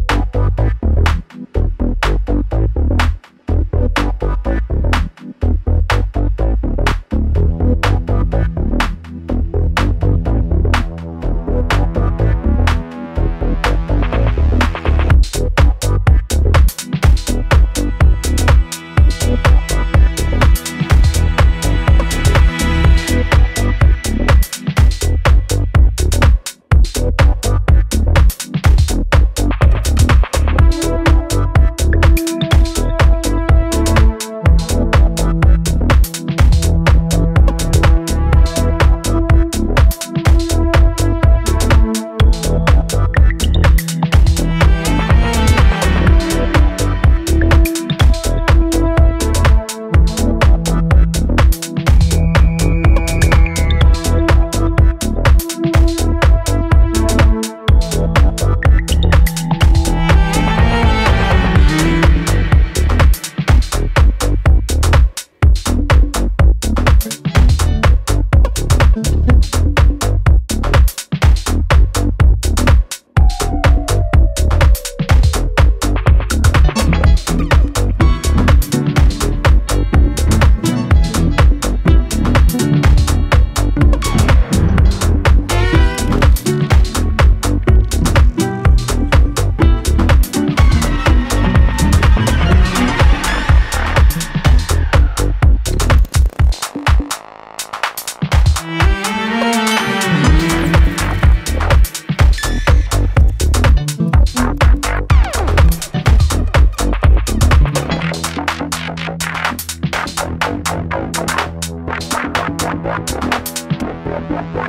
Bye. Bye.